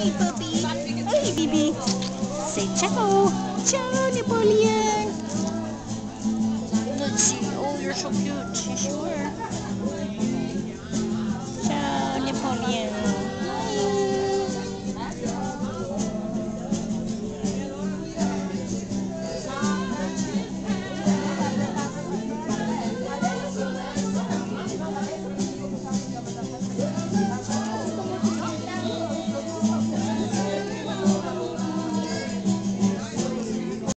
Hey, puppy. Hey, baby. Say ciao. Ciao, Napoleon. Let's see. Oh, you're so cute. Yes, you.